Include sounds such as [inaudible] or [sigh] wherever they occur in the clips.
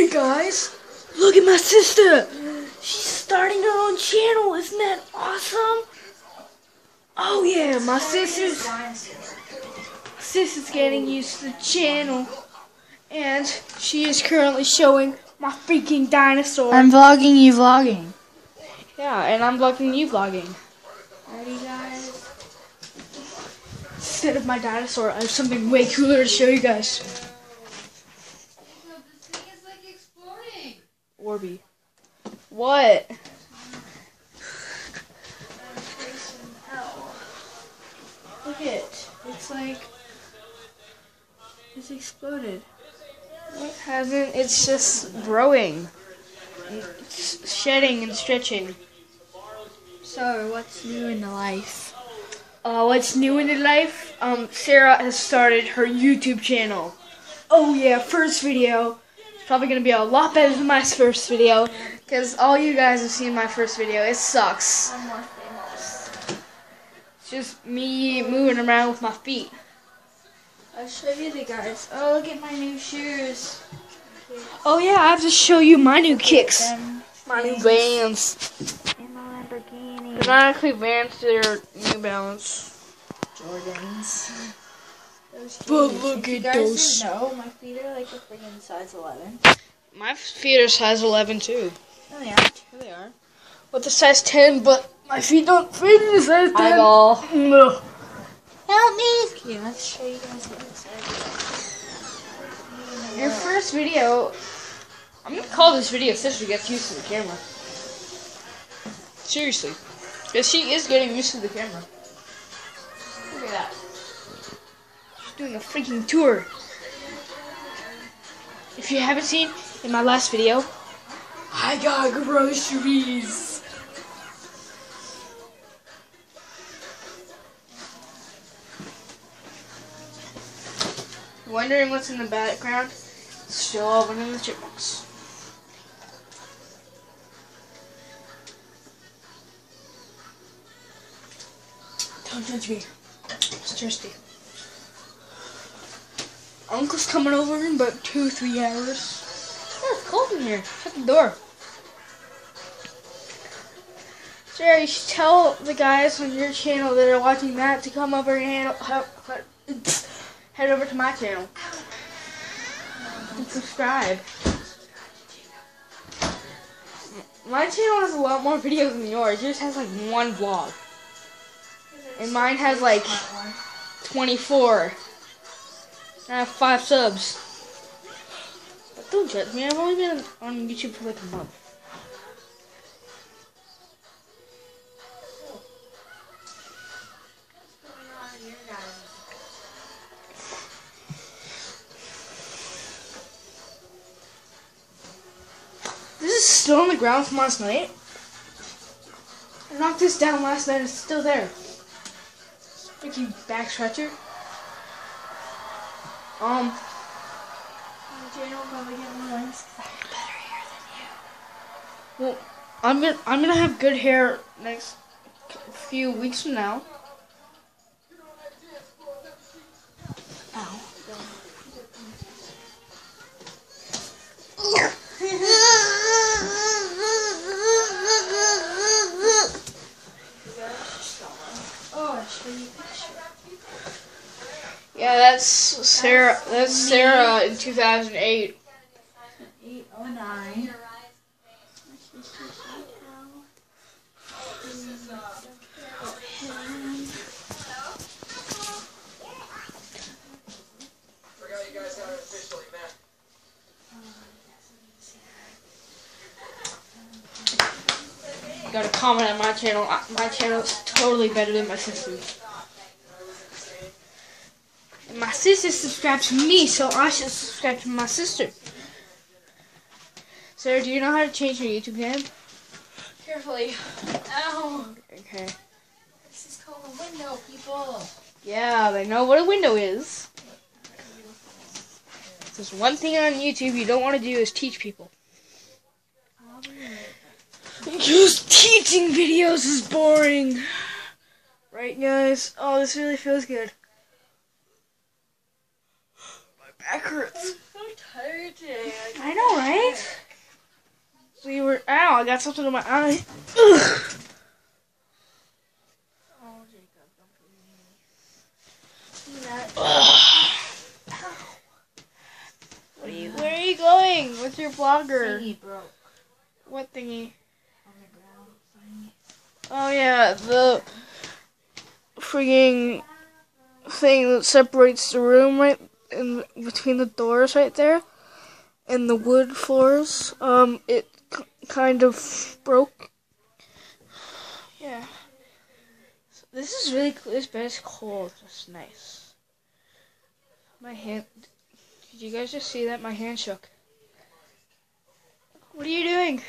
Hey guys, look at my sister. She's starting her own channel. Isn't that awesome? Oh yeah, my sister's sister's getting used to the channel, and she is currently showing my freaking dinosaur. I'm vlogging you vlogging. yeah, and I'm vlogging you vlogging. Ready, guys? Instead of my dinosaur, I have something way cooler to show you guys. No, this thing is like exploding. Orby. What? Look at it. It's like it's exploded. It hasn't. It's just growing. It's shedding and stretching. So, what's new in the life? Uh, what's new in the life? Um, Sarah has started her YouTube channel. Oh yeah, first video. It's probably gonna be a lot better than my first video, cause all you guys have seen my first video. It sucks. I'm more famous. It's just me moving around with my feet. I'll show you the guys. Oh, look at my new shoes. Oh yeah, I have to show you my new kicks. My new Vans. in my Lamborghini. They're not actually Vans, they're New Balance. Jordans. Those But look at guys those. know, my feet are like a freaking size 11. My feet are size 11 too. No, they aren't. Here they are. With the size 10, but my feet don't fit in the size 10. Eyeball. No. Help me! Okay, let's show you guys what it's like. Your first video, I'm gonna call this video Sister Gets Used to the Camera. Seriously. Because she is getting used to the camera. Look at that. She's doing a freaking tour. If you haven't seen in my last video, I got groceries. Wondering what's in the background? Still Alvin and the Chipmunks. Don't judge me. It's thirsty. Uncle's coming over in about two, three hours. Oh, it's cold in here. Shut the door. Sarah, you should tell the guys on your channel that are watching that to come over and handle, help, [sniffs] head over to my channel and subscribe. My channel has a lot more videos than yours. Yours has like one vlog. And mine has like 24. I have five subs. But don't judge me. I've only been on YouTube for like a month. This is still on the ground from last night. I knocked this down last night. It's still there. Freaking back scratcher. Um, channel will probably get better hair than you. well, I'm gonna I'm gonna have good hair next few weeks from now. Sarah. That's Sarah in 2008. 809. Got a comment on my channel. My channel is totally better than my sister's. My sister subscribed to me, so I should subscribe to my sister. Sarah, do you know how to change your YouTube name? Carefully. Ow. Okay. This is called a window, people. Yeah, they know what a window is. There's one thing on YouTube you don't want to do is teach people. Just teaching videos is boring. Right, guys? Oh, this really feels good. My back hurts. so tired today. I know, right? We were. Ow! I got something in my eye. Ugh. Oh, Jacob, don't be mean. That, What are you, where are you going? What's your blogger? thingy broke What thingy? on the ground. Thingy. Oh yeah, the freaking thing that separates the room right in between the doors right there and the wood floors. Um, it k- kind of broke. Yeah. So this is really cool. This bed is cold. It's nice. My hand. Did you guys just see that? My hand shook. What are you doing?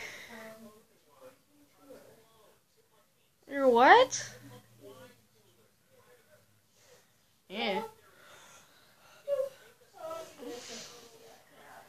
You're what? Yeah.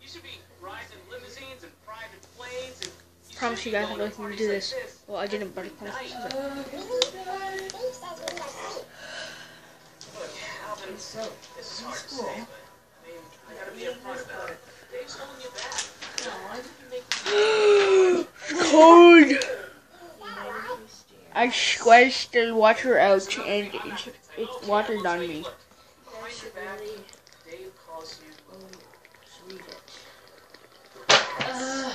you should be riding limousines and private planes and. You Promise you guys I'm going going to do this. this. Well, I didn't, but I promise. Nice. Look, Alvin, so. this is hard to say, but I mean, I gotta be upfront about it. Dave's holding you back. Cold. you made it stare. I squished the water out and it, it watered on me. Look, behind your back, Really, Dave calls you. just read it. Ugh.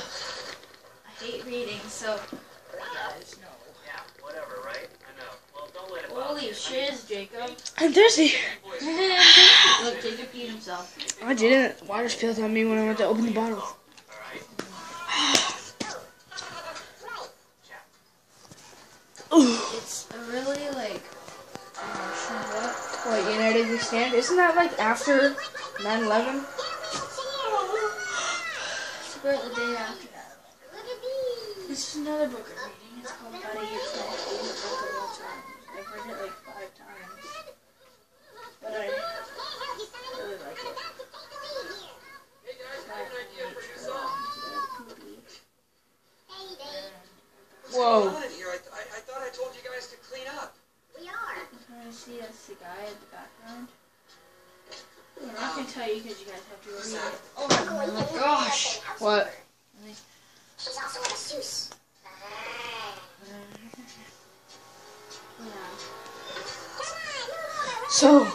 I hate reading, so you guys know. Yeah, whatever, right? I know. Well, don't let it bother Holy shiz, Jacob. I'm thirsty. [laughs] Look, Jacob peed himself. I didn't. Water spilled on me when I went to open the bottle. It's [sighs] a really like. What, United We Stand? Isn't that like after 9 11? [gasps] It's about the day after that. This is another book I'm reading. It's called How to Get to My Favorite Book of All Time. I've read it like five times. But I really like it. Hey guys, I Five have an idea for a new times. song. Whoa. What's going on in here? I, I, I thought I told you guys to clean up. You want to see that's the guy in the background? I'm not gonna tell you because you guys have to read it. Oh my gosh. What? She's also a masseuse. So, [sighs]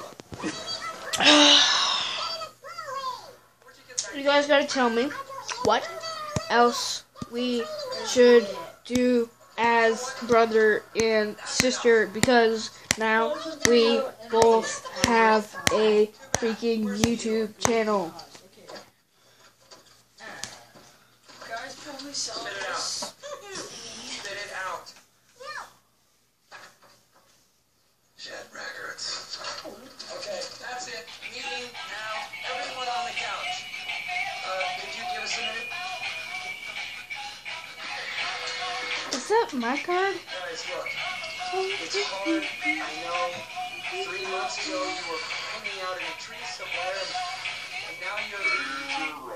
you guys gotta tell me what else we should do as brother and sister because now we both have a freaking YouTube channel. Guys probably saw Spit it out. Spit it out. Shed records. Okay, that's it. Meeting now. Everyone on the couch. Uh, could you give us a minute? Is that my card? Guys, look. It's hard. I know. Three months ago, you were hanging out in a tree somewhere, and now you're.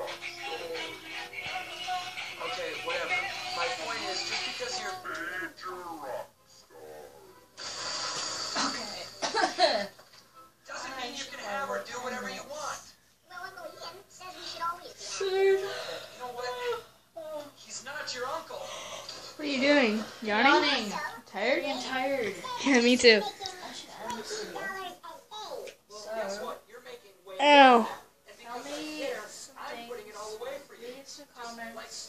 Is, just because you're. Okay. doesn't mean you can have or do whatever you want. Well, Uncle Ian says we should always You know what? He's not your uncle. What are you doing? Yawning? Yawning. Tired? I'm tired. Yeah, me too. I should end this video. Well, guess what? You're making way Ow. And Tell because I me care, I'm something. putting it all away for you. Leave some comments. Like stories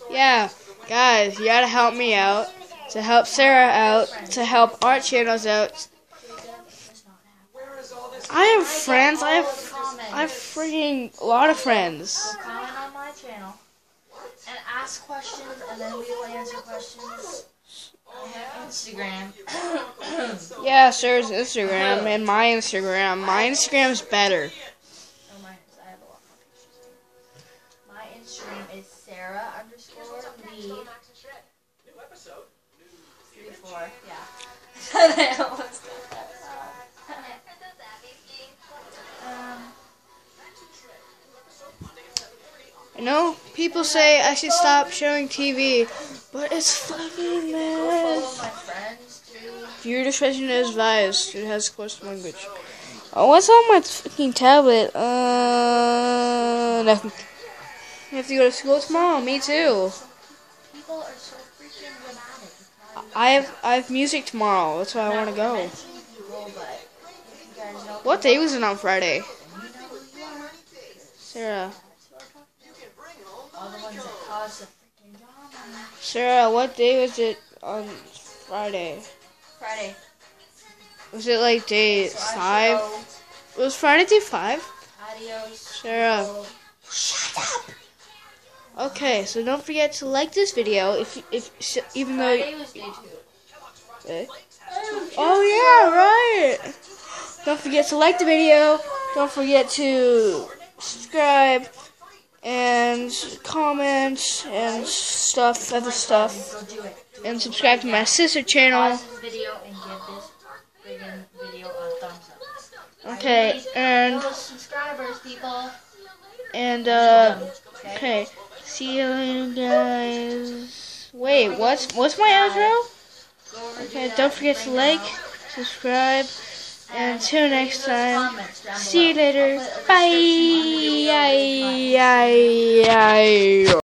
Yeah, to the window. guys, you gotta help me out. To help Sarah out. To help our channels out. Jacob is not happy. Where is all I have friends. I have. I have freaking a lot of friends. Comment on my channel and ask questions, and then we will answer questions. Instagram. Yeah, Sarah's Instagram and my Instagram. My Instagram's better. I I know people say I should stop showing TV, but it's fucking too. Viewer discretion is advised. It has coarse language. Oh, what's on my fucking tablet? Uh, nothing. You have to go to school tomorrow. Me too. I have I have music tomorrow. That's why I want to go. mentioning people, but if you guys know What day was it on Friday? then you know who you are. Sarah. That's who I'm talking about. All the ones that cause the freaking drama. Sarah, what day was it on Friday? Friday. Was it like day five? Was Friday day five? Sarah. Shut up. Okay, so don't forget to like this video if if even though. Friday was day two. Eh? Oh yeah, right. Don't forget to like the video. Don't forget to subscribe and comment and stuff, other stuff, Go do it. Do and subscribe to my sister channel. Pause this video and give this video a thumbs up. Okay, and subscribers, people. and uh, Okay. See you guys. Wait, what's what's my outro? Okay, don't forget to like, subscribe, and until next time. See you later. Bye.